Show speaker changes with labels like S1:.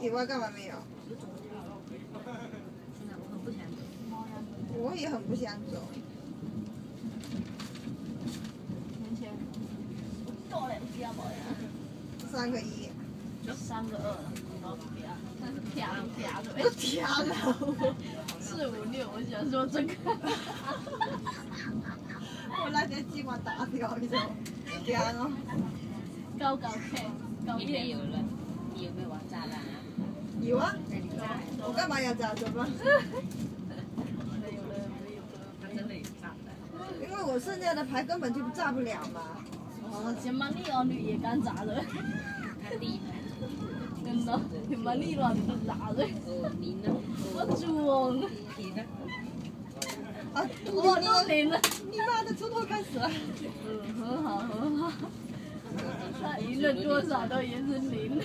S1: 以外干嘛没有？
S2: 现在我很不想走。
S1: 我也很不想走。三个一，
S3: 三个二，好嗲，但是的，哎嗲了，四五六，我想说这个，
S1: 我那天计划打掉一种，天了。
S3: 高高 K，高
S2: 你没有了，你有没有玩炸弹啊？
S1: 有啊，我干嘛要炸？怎么？因为我剩下的牌根本就炸不了嘛。
S3: 哦，也敢砸的，
S2: 他第一排。
S3: 真的，前马力了？我？
S1: 啊，
S3: 我都零了，
S1: 你妈的，从头开始了。
S3: 嗯，很好很好，他赢了多少都也是零。